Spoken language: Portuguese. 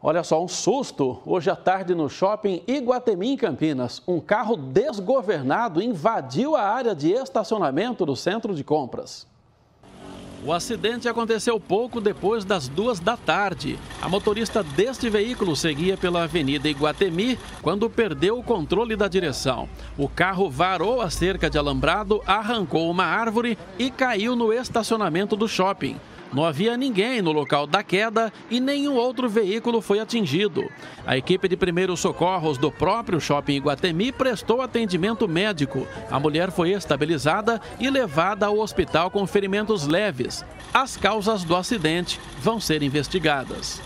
Olha só, um susto hoje à tarde no shopping Iguatemi, em Campinas. Um carro desgovernado invadiu a área de estacionamento do centro de compras. O acidente aconteceu pouco depois das duas da tarde. A motorista deste veículo seguia pela Avenida Iguatemi quando perdeu o controle da direção. O carro varou a cerca de alambrado, arrancou uma árvore e caiu no estacionamento do shopping. Não havia ninguém no local da queda e nenhum outro veículo foi atingido. A equipe de primeiros socorros do próprio shopping Iguatemi prestou atendimento médico. A mulher foi estabilizada e levada ao hospital com ferimentos leves. As causas do acidente vão ser investigadas.